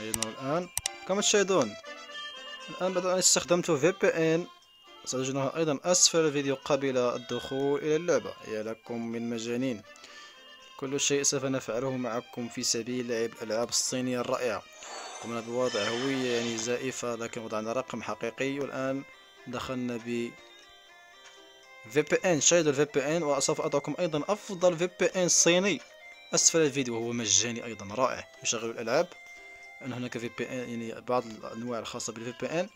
أيضا الآن. كما تشاهدون الآن بعد أن استخدمت في بي إن. ستجدونها أيضا أسفل الفيديو قبل الدخول إلى اللعبة. يا لكم من مجانين. كل شيء سوف نفعله معكم في سبيل لعب الألعاب الصينية الرائعة. قمنا بوضع هوية يعني زائفة لكن وضعنا رقم حقيقي. والآن دخلنا ب إن. شاهدوا بي إن وسوف أضعكم أيضا أفضل في بي إن صيني. اسفل الفيديو وهو مجاني أيضا رائع. يشغل الألعاب. أن هناك في VPN يعني بعض الأنواع الخاصة بال VPN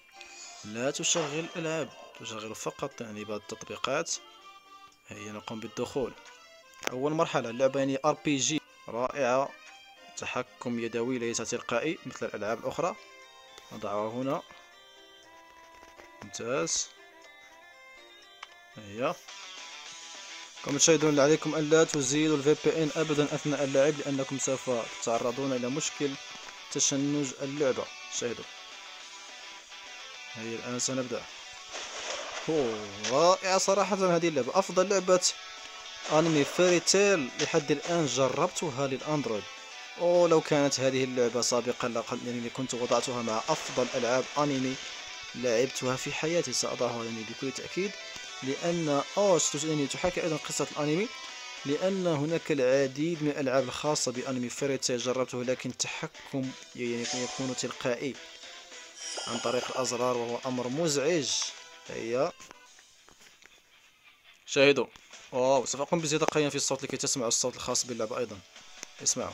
لا تشغل الالعاب تشغل فقط يعني بعض التطبيقات. هي نقوم بالدخول. أول مرحلة اللعبة يعني RPG رائعة. تحكم يدوي ليس تلقائي مثل الألعاب الأخرى. نضعها هنا. ممتاز. هيا. كما تشاهدون عليكم ألا تزيلوا ال VPN أبدا أثناء اللعب لأنكم سوف تتعرضون إلى مشكل تشنج اللعبة. شاهدوا. هيا الآن سنبدأ. رائعة صراحة هذه اللعبة. أفضل لعبة أنمي فيري تيل لحد الآن جربتها للأندرويد. أو لو كانت هذه اللعبة سابقا لقد يعني كنت وضعتها مع أفضل ألعاب أنمي لعبتها في حياتي. سأضعها يعني بكل تأكيد. لأن يعني تحاكي أيضا قصة الأنمي. لأن هناك العديد من الألعاب الخاصة بأنمي فيري تيل جربته لكن التحكم يعني يكون تلقائي عن طريق الأزرار وهو أمر مزعج. هيا. شاهدوا. wow سوف أقوم بزيادة قليلا في الصوت لكي تسمعوا الصوت الخاص باللعبة أيضا. اسمعوا.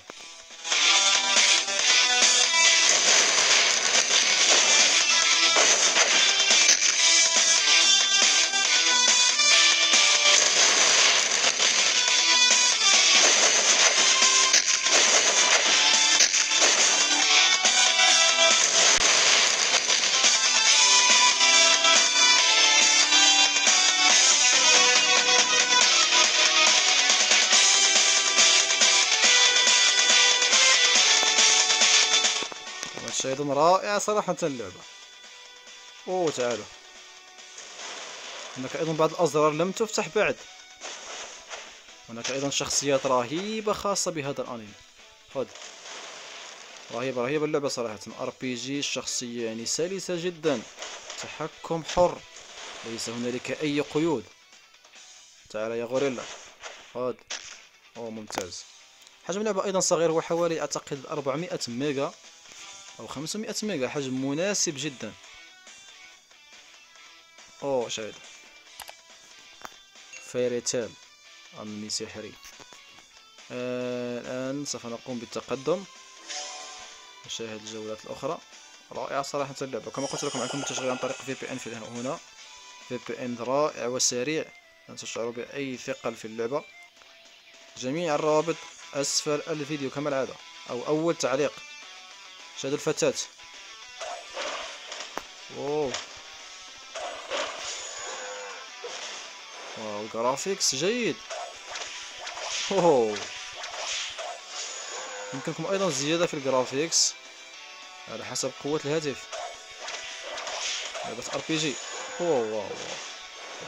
أيضا رائعة صراحة اللعبة. اوه تعالوا. هناك أيضا بعض الأزرار لم تفتح بعد. هناك أيضا شخصيات رهيبة خاصة بهذا الأنمي. خذ. رهيبة رهيبة اللعبة صراحة. RPG الشخصية يعني سلسة جدا. تحكم حر. ليس هنالك أي قيود. تعال يا غوريلا. خذ. اوه ممتاز. حجم اللعبة أيضا صغير هو حوالي أعتقد 400 ميجا. أو 500 ميجا حجم مناسب جدا. اوه شاهد. فيري تيل انمي سحري. آه الآن سوف نقوم بالتقدم. نشاهد الجولات الأخرى. رائعة صراحة اللعبة. كما قلت لكم عندكم التشغيل عن طريق في بي ان في هنا في بي ان رائع وسريع. لن تشعروا بأي ثقل في اللعبة. جميع الروابط أسفل الفيديو كما العادة. أو أول تعليق. شاهد الفتاة اوه wow. ال graphics جيد. اوه يمكنكم أيضا الزيادة في ال graphics على حسب قوة الهاتف. لعبة RPG اوه wow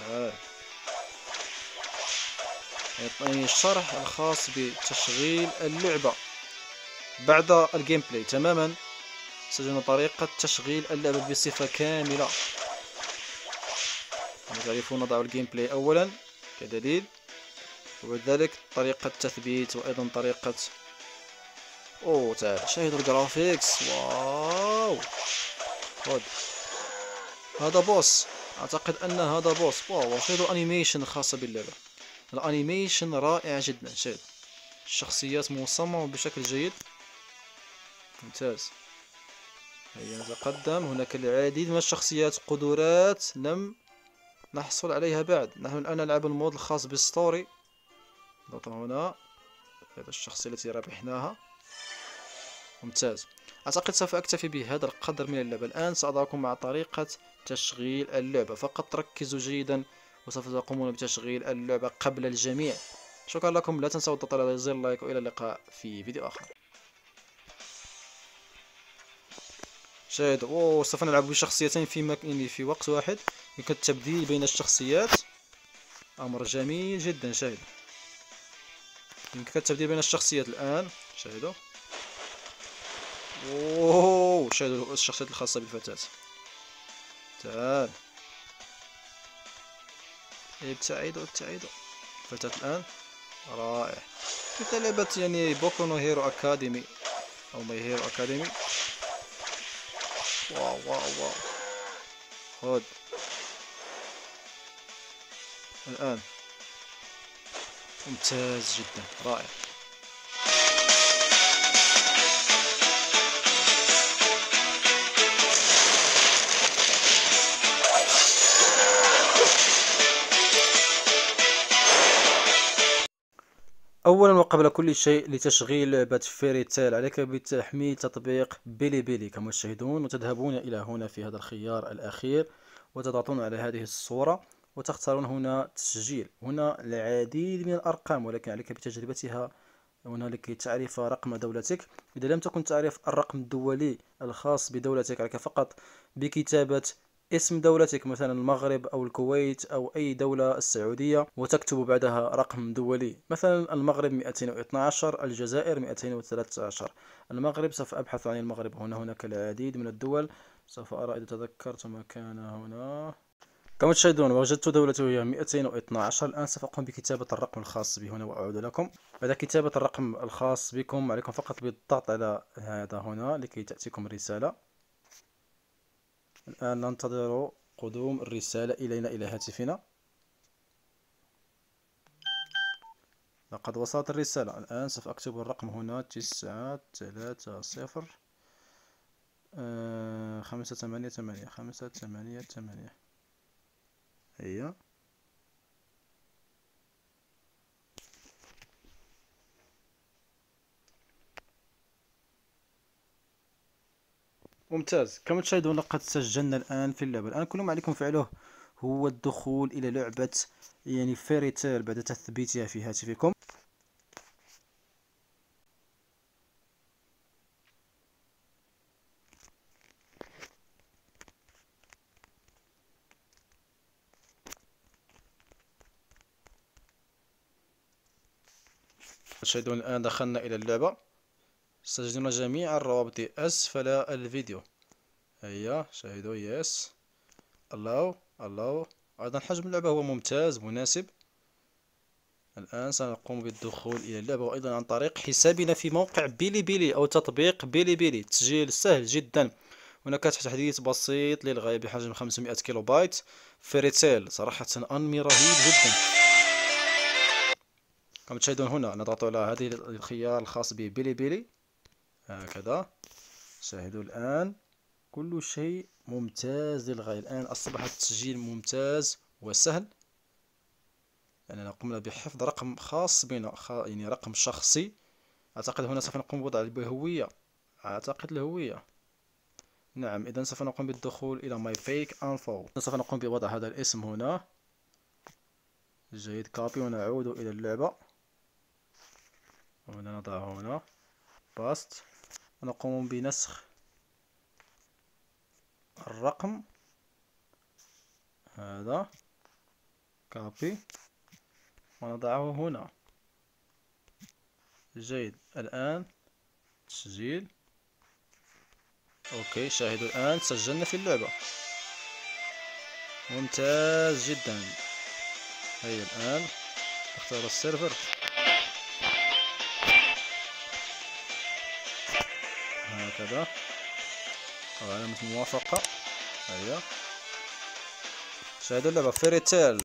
wow يعطيني الشرح الخاص بتشغيل اللعبة. بعد ال gameplay تماما سجلنا طريقة تشغيل اللعبة بصفة كاملة. كما تعرفون نضع ال gameplay أولا كدليل. وذلك طريقة التثبيت وأيضا طريقة أوه تعال شاهدوا ال graphics. wow! خذ هذا boss. أعتقد أن هذا boss. wow! شاهدوا ال animation الخاصة باللعبة. ال animation رائع جدا. شاهد. الشخصيات مصممة بشكل جيد. ممتاز. هيا نتقدم. هناك العديد من الشخصيات قدرات لم نحصل عليها بعد. نحن الآن نلعب ال mode الخاص بال story. نضغط هنا. هذا الشخصية التي ربحناها. ممتاز. أعتقد سوف أكتفي بهذا القدر من اللعبة. الآن سأضعكم مع طريقة تشغيل اللعبة. فقط ركزوا جيدا وسوف تقومون بتشغيل اللعبة قبل الجميع. شكرا لكم. لا تنسوا الضغط على زر لايك وإلى اللقاء في فيديو آخر. شاهد اوه سوف نلعب بشخصيتين في مك... يعني في وقت واحد. يمكن التبديل بين الشخصيات. أمر جميل جدا شاهد. يمكن التبديل بين الشخصيات الآن. شاهدوا أوه شاهدوا الشخصيات الخاصة بالفتاة تعال. ابتعدوا ابتعدوا الفتاة الآن. رائع. لعبة يعني بوكو نو هيرو أكاديمي أو ماي هيرو أكاديمي wow wow wow. خذ الآن. ممتاز جدا رائع. اولا وقبل كل شيء لتشغيل لعبة فيري تيل عليك بتحميل تطبيق بيلي بيلي كما تشاهدون وتذهبون إلى هنا في هذا الخيار الأخير وتضغطون على هذه الصورة وتختارون هنا تسجيل. هنا العديد من الأرقام ولكن عليك بتجربتها. هنا لكي تعرف رقم دولتك. إذا لم تكن تعرف الرقم الدولي الخاص بدولتك عليك فقط بكتابة اسم دولتك مثلا المغرب أو الكويت أو أي دولة السعودية وتكتب بعدها رقم دولي. مثلا المغرب 212 الجزائر 213 المغرب سوف أبحث عن المغرب. هنا هناك العديد من الدول. سوف أرى إذا تذكرت مكان هنا. كما تشاهدون وجدت دولته هي 212 الآن سوف أقوم بكتابة الرقم الخاص بي هنا وأعود لكم. بعد كتابة الرقم الخاص بكم عليكم فقط بالضغط على هذا هنا لكي تأتيكم الرسالة الآن ننتظر قدوم الرسالة إلينا إلى هاتفنا. لقد وصلت الرسالة. الآن سوف أكتب الرقم هنا تسعة ثلاثة صفر آه، خمسة ثمانية ثمانية خمسة ثمانية ثمانية. هي ممتاز. كما تشاهدون لقد سجلنا الآن في اللعبة. الآن كل ما عليكم فعله هو الدخول إلى لعبة يعني فيريتيل بعد تثبيتها في هاتفكم. تشاهدون الآن دخلنا إلى اللعبة. ستجدون جميع الروابط أسفل الفيديو. هيا شاهدوا yes الله الله أيضا حجم اللعبة هو ممتاز مناسب. الآن سنقوم بالدخول إلى اللعبة وأيضا عن طريق حسابنا في موقع بيلي بيلي أو تطبيق بيلي بيلي. تسجيل سهل جدا. هناك تحديث بسيط للغاية بحجم 500 كيلو بايت فيري تيل صراحة أنمي رهيب جدا. كما تشاهدون هنا نضغط على هذه الخيار الخاص ببيلي بيلي. هكذا. شاهدوا الآن. كل شيء ممتاز للغاية. الآن أصبح التسجيل ممتاز وسهل. لأننا قمنا بحفظ رقم خاص بنا يعني رقم شخصي. أعتقد هنا سوف نقوم بوضع الهوية أعتقد الهوية. نعم إذا سوف نقوم بالدخول إلى My Fake Info سوف نقوم بوضع هذا الاسم هنا. جيد copy ونعود إلى اللعبة. وهنا نضعه هنا. paste ونقوم بنسخ الرقم. هذا copy ونضعه هنا. جيد الآن. تسجيل. okay شاهدوا الآن. سجلنا في اللعبة. ممتاز جدا. هيا الآن. اختار السيرفر. هكذا. وعلامة موافقة هيا شاهدوا اللعبة. Fairy Tail